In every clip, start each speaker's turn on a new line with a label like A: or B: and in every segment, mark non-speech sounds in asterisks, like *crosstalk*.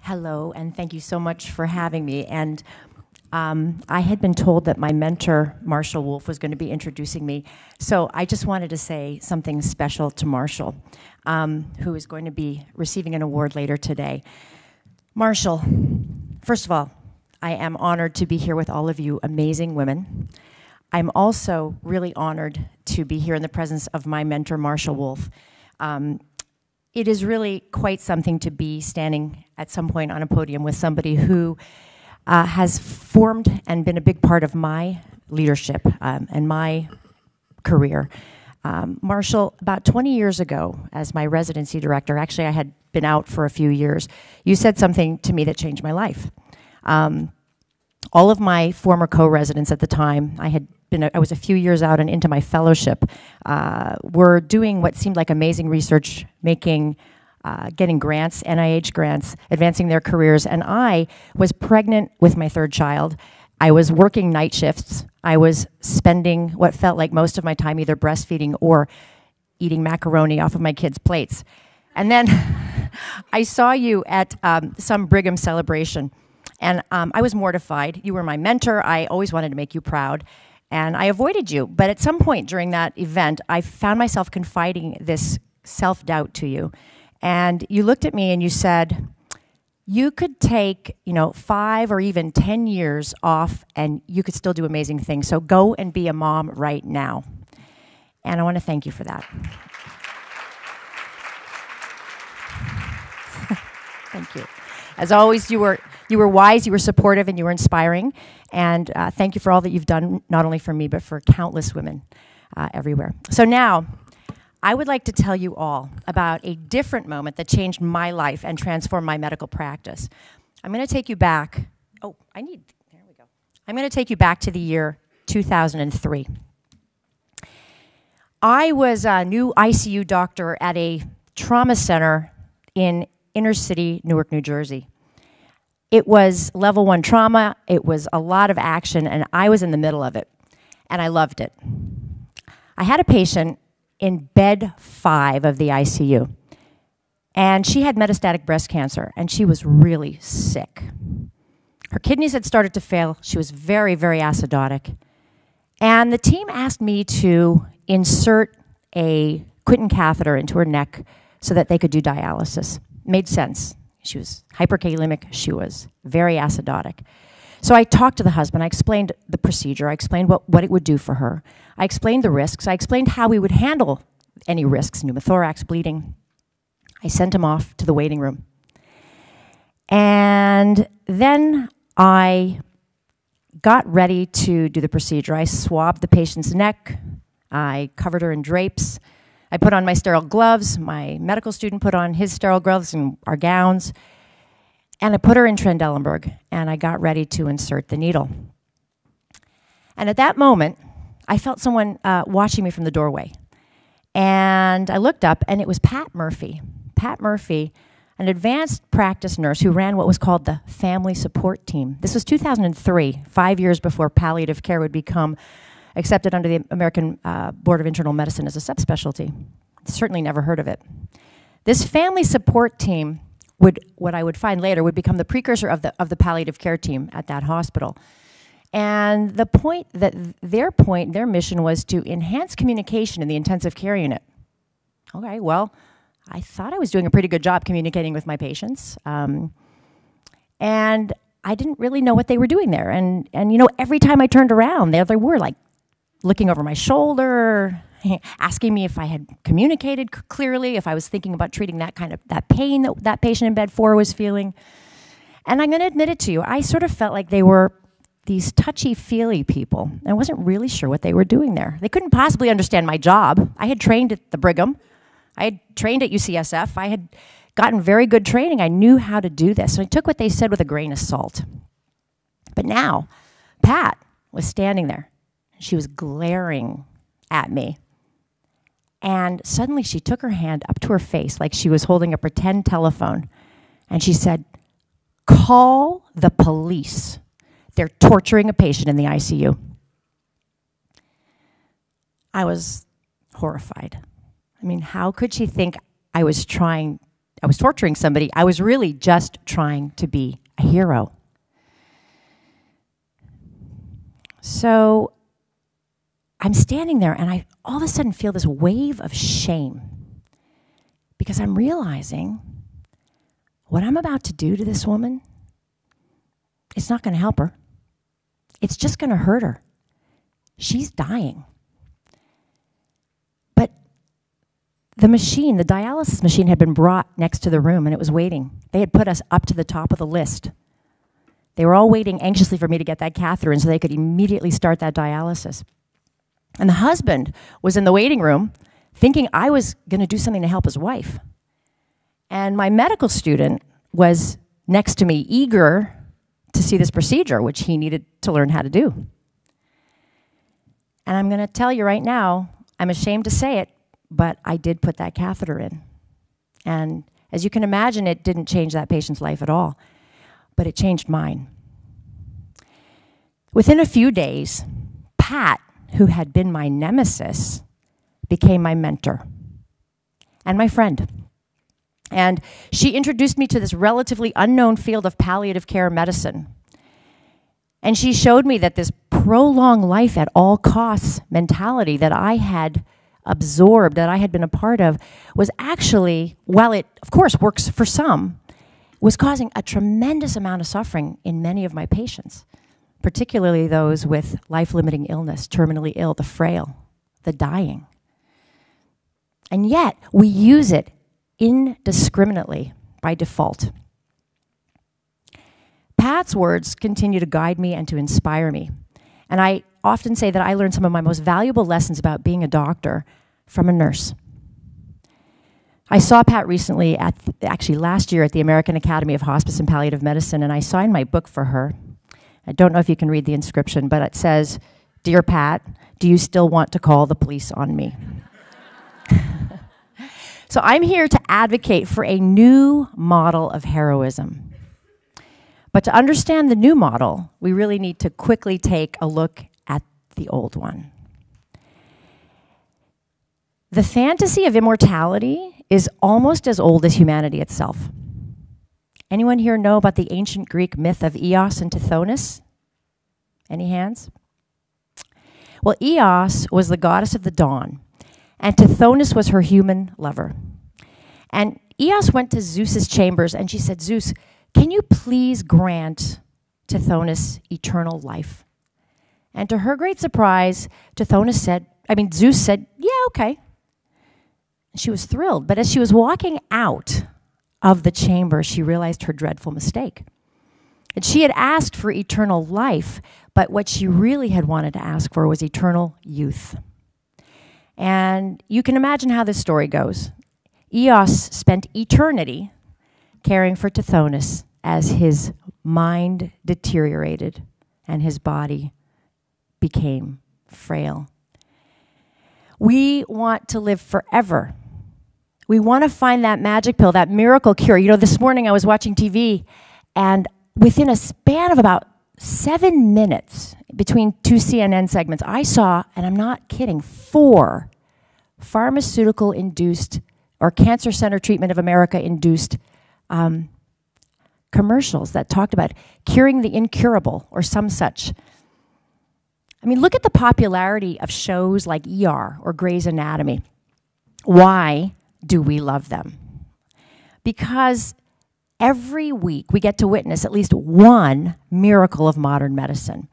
A: Hello, and thank you so much for having me. And um, I had been told that my mentor, Marshall Wolf, was going to be introducing me. So I just wanted to say something special to Marshall, um, who is going to be receiving an award later today. Marshall, first of all, I am honored to be here with all of you amazing women. I'm also really honored to be here in the presence of my mentor, Marshall Wolf. Um, it is really quite something to be standing at some point on a podium with somebody who uh, has formed and been a big part of my leadership um, and my career. Um, Marshall, about 20 years ago, as my residency director, actually, I had been out for a few years, you said something to me that changed my life. Um, all of my former co-residents at the time, I had been, I was a few years out and into my fellowship, uh, were doing what seemed like amazing research, making, uh, getting grants, NIH grants, advancing their careers, and I was pregnant with my third child. I was working night shifts. I was spending what felt like most of my time either breastfeeding or eating macaroni off of my kids' plates. And then *laughs* I saw you at um, some Brigham celebration, and um, I was mortified. You were my mentor. I always wanted to make you proud and I avoided you. But at some point during that event, I found myself confiding this self doubt to you. And you looked at me and you said, you could take, you know, five or even 10 years off and you could still do amazing things. So go and be a mom right now. And I want to thank you for that. *laughs* thank you. As always, you were you were wise, you were supportive, and you were inspiring. And uh, thank you for all that you've done, not only for me, but for countless women uh, everywhere. So now, I would like to tell you all about a different moment that changed my life and transformed my medical practice. I'm going to take you back. Oh, I need, there we go. I'm going to take you back to the year 2003. I was a new ICU doctor at a trauma center in inner city Newark, New Jersey. It was level one trauma, it was a lot of action, and I was in the middle of it, and I loved it. I had a patient in bed five of the ICU, and she had metastatic breast cancer, and she was really sick. Her kidneys had started to fail, she was very, very acidotic. And the team asked me to insert a Quinton catheter into her neck so that they could do dialysis. Made sense. She was hyperkalemic. She was very acidotic. So I talked to the husband. I explained the procedure. I explained what, what it would do for her. I explained the risks. I explained how we would handle any risks, pneumothorax, bleeding. I sent him off to the waiting room. And then I got ready to do the procedure. I swabbed the patient's neck. I covered her in drapes. I put on my sterile gloves. My medical student put on his sterile gloves and our gowns. And I put her in Trendelenburg and I got ready to insert the needle. And at that moment, I felt someone uh, watching me from the doorway. And I looked up and it was Pat Murphy. Pat Murphy, an advanced practice nurse who ran what was called the family support team. This was 2003, five years before palliative care would become accepted under the American uh, Board of Internal Medicine as a subspecialty. Certainly never heard of it. This family support team would, what I would find later, would become the precursor of the, of the palliative care team at that hospital. And the point that their point, their mission was to enhance communication in the intensive care unit. Okay, well, I thought I was doing a pretty good job communicating with my patients. Um, and I didn't really know what they were doing there. And, and you know, every time I turned around, there they were like looking over my shoulder, asking me if I had communicated clearly, if I was thinking about treating that kind of that pain that that patient in bed four was feeling. And I'm going to admit it to you, I sort of felt like they were these touchy-feely people. I wasn't really sure what they were doing there. They couldn't possibly understand my job. I had trained at the Brigham. I had trained at UCSF. I had gotten very good training. I knew how to do this. So I took what they said with a grain of salt. But now, Pat was standing there she was glaring at me. And suddenly she took her hand up to her face like she was holding a pretend telephone. And she said, Call the police. They're torturing a patient in the ICU. I was horrified. I mean, how could she think I was trying I was torturing somebody. I was really just trying to be a hero. So I'm standing there and I all of a sudden feel this wave of shame because I'm realizing what I'm about to do to this woman, it's not going to help her. It's just going to hurt her. She's dying. But the machine, the dialysis machine, had been brought next to the room and it was waiting. They had put us up to the top of the list. They were all waiting anxiously for me to get that catheter in so they could immediately start that dialysis. And the husband was in the waiting room thinking I was going to do something to help his wife. And my medical student was next to me, eager to see this procedure, which he needed to learn how to do. And I'm going to tell you right now, I'm ashamed to say it, but I did put that catheter in. And as you can imagine, it didn't change that patient's life at all, but it changed mine. Within a few days, Pat, who had been my nemesis, became my mentor and my friend. And she introduced me to this relatively unknown field of palliative care medicine. And she showed me that this prolong life at all costs mentality that I had absorbed, that I had been a part of, was actually, while it, of course, works for some, was causing a tremendous amount of suffering in many of my patients, particularly those with life limiting illness, terminally ill, the frail, the dying. And yet, we use it indiscriminately by default. Pat's words continue to guide me and to inspire me. And I often say that I learned some of my most valuable lessons about being a doctor from a nurse. I saw Pat recently at actually last year at the American Academy of Hospice and Palliative Medicine and I signed my book for her. I don't know if you can read the inscription, but it says, "Dear Pat, do you still want to call the police on me?" *laughs* So I'm here to advocate for a new model of heroism. But to understand the new model, we really need to quickly take a look at the old one. The fantasy of immortality is almost as old as humanity itself. Anyone here know about the ancient Greek myth of Eos and Tithonus? Any hands? Well, Eos was the goddess of the dawn, and Tithonus was her human lover. And Eos went to Zeus's chambers and she said, Zeus, can you please grant Tithonus eternal life? And to her great surprise, Tithonus said, I mean, Zeus said, Yeah, okay. She was thrilled. But as she was walking out of the chamber, she realized her dreadful mistake. And she had asked for eternal life, but what she really had wanted to ask for was eternal youth. And you can imagine how this story goes. Eos spent eternity caring for Tithonus as his mind deteriorated and his body became frail. We want to live forever. We want to find that magic pill, that miracle cure. You know, this morning I was watching TV, and within a span of about seven minutes between two CNN segments, I saw, and I'm not kidding, four pharmaceutical induced or Cancer Center Treatment of America induced um, commercials that talked about curing the incurable or some such. I mean, look at the popularity of shows like ER or Grey's Anatomy. Why do we love them? Because every week we get to witness at least one miracle of modern medicine.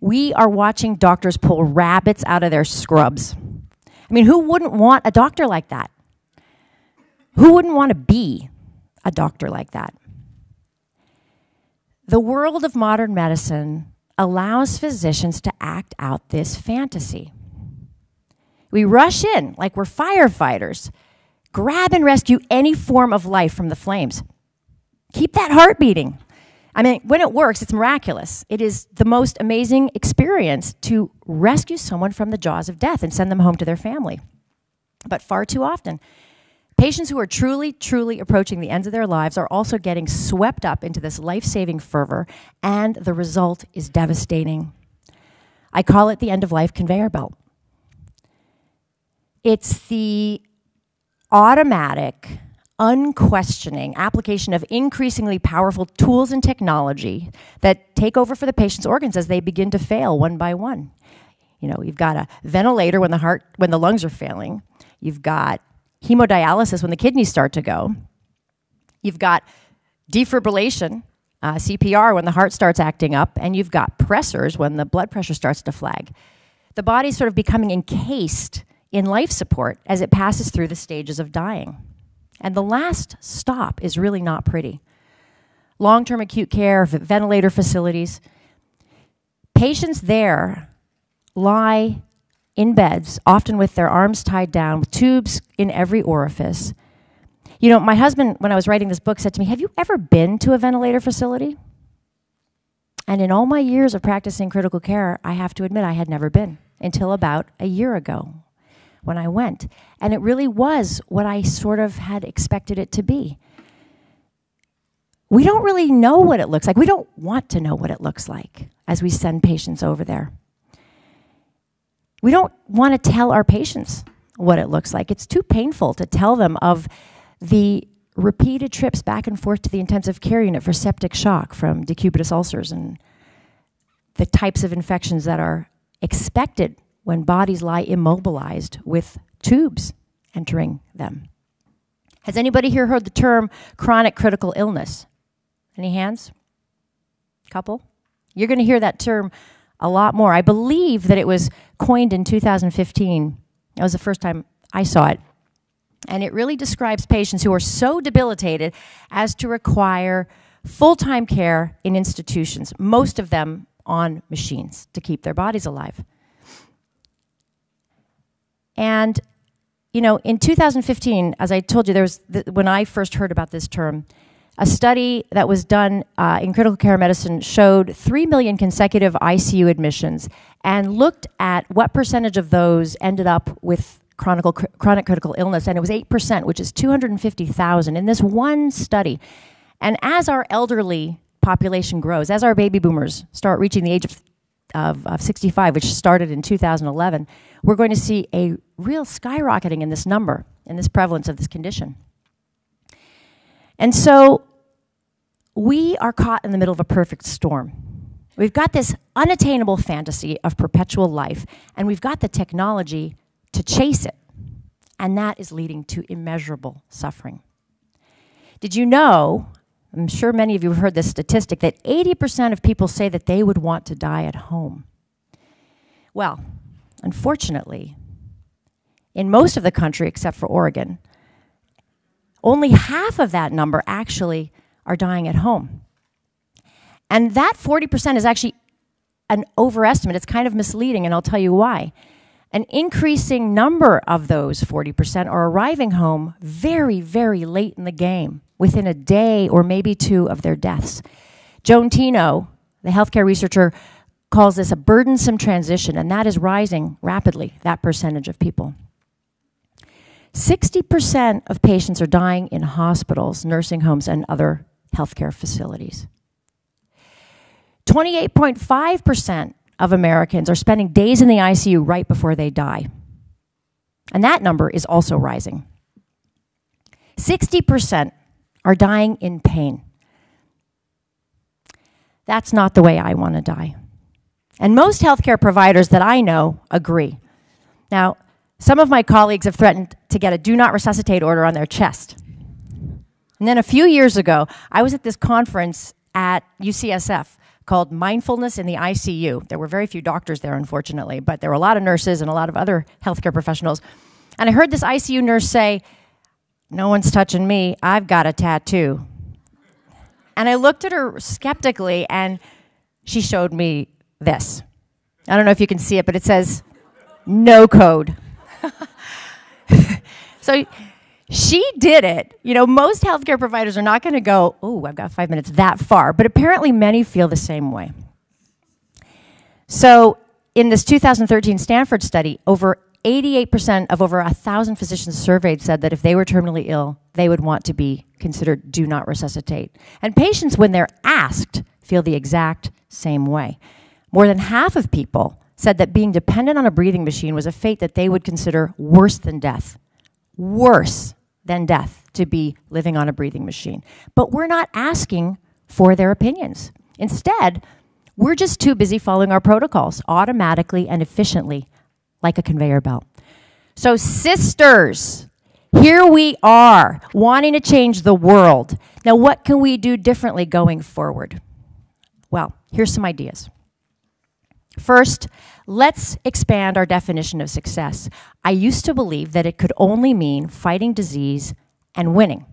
A: We are watching doctors pull rabbits out of their scrubs. I mean, who wouldn't want a doctor like that? Who wouldn't want to be a doctor like that? The world of modern medicine allows physicians to act out this fantasy. We rush in like we're firefighters, grab and rescue any form of life from the flames. Keep that heart beating. I mean, when it works, it's miraculous. It is the most amazing experience to rescue someone from the jaws of death and send them home to their family. But far too often, Patients who are truly, truly approaching the ends of their lives are also getting swept up into this life saving fervor, and the result is devastating. I call it the end of life conveyor belt. It's the automatic, unquestioning application of increasingly powerful tools and technology that take over for the patient's organs as they begin to fail one by one. You know, you've got a ventilator when the heart when the lungs are failing. You've got hemodialysis when the kidneys start to go. You've got defibrillation, uh, CPR, when the heart starts acting up, and you've got pressors when the blood pressure starts to flag. The body's sort of becoming encased in life support as it passes through the stages of dying. And the last stop is really not pretty. Long term acute care, ventilator facilities. Patients there lie in beds, often with their arms tied down, with tubes in every orifice. You know, my husband, when I was writing this book, said to me, Have you ever been to a ventilator facility? And in all my years of practicing critical care, I have to admit I had never been until about a year ago when I went. And it really was what I sort of had expected it to be. We don't really know what it looks like. We don't want to know what it looks like as we send patients over there. We don't want to tell our patients what it looks like. It's too painful to tell them of the repeated trips back and forth to the intensive care unit for septic shock from decubitus ulcers and the types of infections that are expected when bodies lie immobilized with tubes entering them. Has anybody here heard the term chronic critical illness? Any hands? Couple? You're going to hear that term a lot more. I believe that it was coined in 2015. That was the first time I saw it. And it really describes patients who are so debilitated as to require full time care in institutions, most of them on machines to keep their bodies alive. And, you know, in 2015, as I told you, there was when I first heard about this term, a study that was done uh, in critical care medicine showed 3 million consecutive ICU admissions and looked at what percentage of those ended up with chronic, chronic critical illness, and it was 8%, which is 250,000 in this one study. And as our elderly population grows, as our baby boomers start reaching the age of, of, of 65, which started in 2011, we're going to see a real skyrocketing in this number, in this prevalence of this condition. And so we are caught in the middle of a perfect storm. We've got this unattainable fantasy of perpetual life, and we've got the technology to chase it. And that is leading to immeasurable suffering. Did you know? I'm sure many of you have heard this statistic that 80% of people say that they would want to die at home. Well, unfortunately, in most of the country except for Oregon, only half of that number actually are dying at home. And that 40% is actually an overestimate. It's kind of misleading, and I'll tell you why. An increasing number of those 40% are arriving home very, very late in the game, within a day or maybe two of their deaths. Joan Teno, the healthcare researcher, calls this a burdensome transition, and that is rising rapidly, that percentage of people. 60% of patients are dying in hospitals, nursing homes, and other healthcare facilities. 28.5% of Americans are spending days in the ICU right before they die. And that number is also rising. 60% are dying in pain. That's not the way I want to die. And most healthcare providers that I know agree. Now, some of my colleagues have threatened to get a do not resuscitate order on their chest. And then a few years ago, I was at this conference at UCSF called Mindfulness in the ICU. There were very few doctors there, unfortunately, but there were a lot of nurses and a lot of other healthcare professionals. And I heard this ICU nurse say, No one's touching me. I've got a tattoo. And I looked at her skeptically, and she showed me this. I don't know if you can see it, but it says, No code. *laughs* so she did it. You know, most healthcare providers are not going to go, oh, I've got five minutes that far, but apparently many feel the same way. So, in this 2013 Stanford study, over 88% of over 1,000 physicians surveyed said that if they were terminally ill, they would want to be considered do not resuscitate. And patients, when they're asked, feel the exact same way. More than half of people said that being dependent on a breathing machine was a fate that they would consider worse than death. Worse than death. to be living on a breathing machine. But we're not asking for their opinions. Instead, we're just too busy following our protocols automatically and efficiently, like a conveyor belt. So, sisters, here we are wanting to change the world. Now, what can we do differently going forward? Well, here's some ideas. First, let's expand our definition of success. I used to believe that it could only mean fighting disease and winning.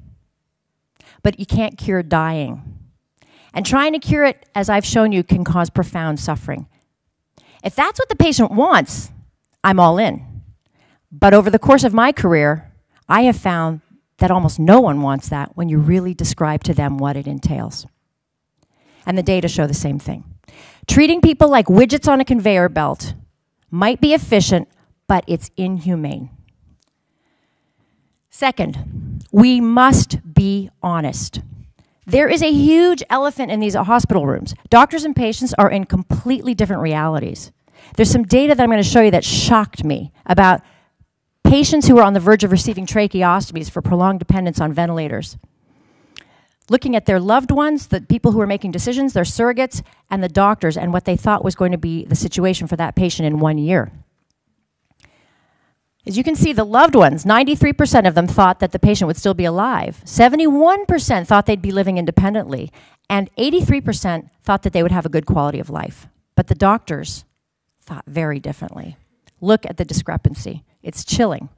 A: But you can't cure dying. And trying to cure it, as I've shown you, can cause profound suffering. If that's what the patient wants, I'm all in. But over the course of my career, I have found that almost no one wants that when you really describe to them what it entails. And the data show the same thing. Treating people like widgets on a conveyor belt might be efficient, but it's inhumane. Second, we must be honest. There is a huge elephant in these hospital rooms. Doctors and patients are in completely different realities. There's some data that I'm going to show you that shocked me about patients who are on the verge of receiving tracheostomies for prolonged dependence on ventilators. Looking at their loved ones, the people who are making decisions, their surrogates, and the doctors, and what they thought was going to be the situation for that patient in one year. As you can see, the loved ones, 93% of them thought that the patient would still be alive. 71% thought they'd be living independently. And 83% thought that they would have a good quality of life. But the doctors thought very differently. Look at the discrepancy. It's chilling.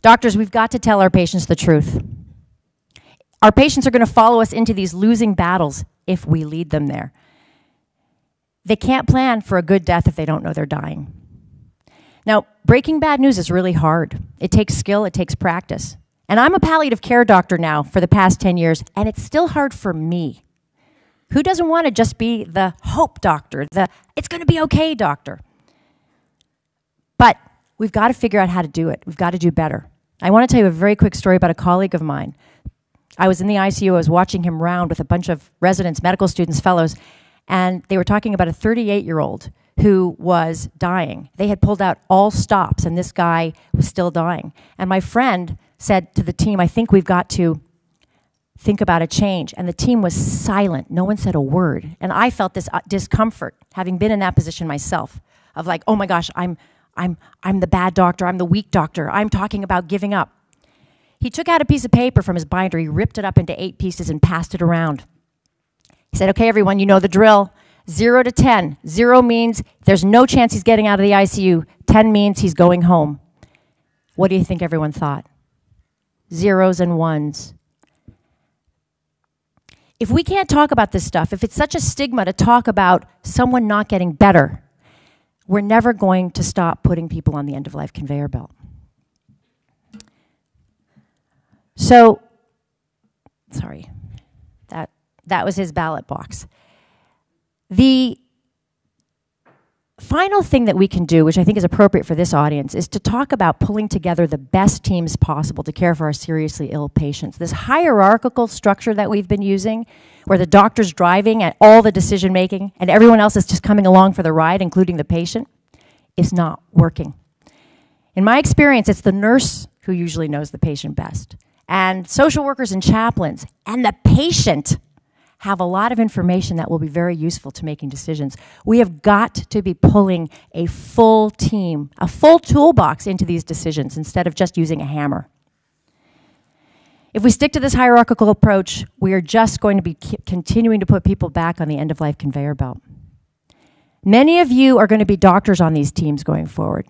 A: Doctors, we've got to tell our patients the truth. Our patients are going to follow us into these losing battles if we lead them there. They can't plan for a good death if they don't know they're dying. Now, breaking bad news is really hard. It takes skill, it takes practice. And I'm a palliative care doctor now for the past 10 years, and it's still hard for me. Who doesn't want to just be the hope doctor, the it's going to be okay doctor? But we've got to figure out how to do it. We've got to do better. I want to tell you a very quick story about a colleague of mine. I was in the ICU, I was watching him round with a bunch of residents, medical students, fellows, and they were talking about a 38 year old who was dying. They had pulled out all stops, and this guy was still dying. And my friend said to the team, I think we've got to think about a change. And the team was silent. No one said a word. And I felt this uh, discomfort, having been in that position myself, of like, oh my gosh, I'm, I'm, I'm the bad doctor, I'm the weak doctor, I'm talking about giving up. He took out a piece of paper from his binder, he ripped it up into eight pieces and passed it around. He said, okay, everyone, you know the drill. Zero to 10. Zero means there's no chance he's getting out of the ICU. 10 means he's going home. What do you think everyone thought? Zeros and ones. If we can't talk about this stuff, if it's such a stigma to talk about someone not getting better, we're never going to stop putting people on the end of life conveyor belt. So, sorry, that, that was his ballot box. The final thing that we can do, which I think is appropriate for this audience, is to talk about pulling together the best teams possible to care for our seriously ill patients. This hierarchical structure that we've been using, where the doctor's driving at all the decision making and everyone else is just coming along for the ride, including the patient, is not working. In my experience, it's the nurse who usually knows the patient best, and social workers and chaplains, and the patient have a lot of information that will be very useful to making decisions. We have got to be pulling a full team, a full toolbox into these decisions instead of just using a hammer. If we stick to this hierarchical approach, we are just going to be continuing to put people back on the end of life conveyor belt. Many of you are going to be doctors on these teams going forward.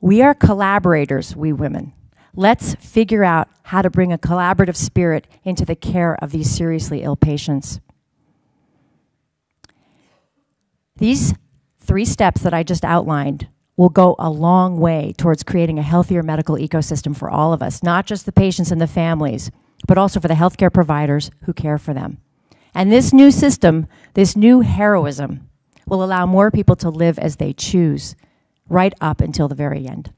A: We are collaborators, we women. Let's figure out how to bring a collaborative spirit into the care of these seriously ill patients. These three steps that I just outlined will go a long way towards creating a healthier medical ecosystem for all of us, not just the patients and the families, but also for the healthcare providers who care for them. And this new system, this new heroism, will allow more people to live as they choose, right up until the very end.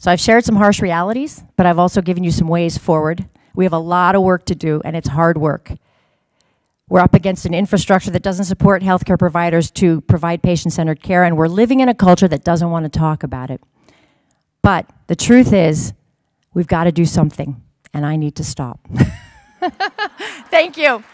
A: So I've shared some harsh realities, but I've also given you some ways forward. We have a lot of work to do, and it's hard work. We're up against an infrastructure that doesn't support healthcare providers to provide patient centered care, and we're living in a culture that doesn't want to talk about it. But the truth is, we've got to do something, and I need to stop. *laughs* Thank you.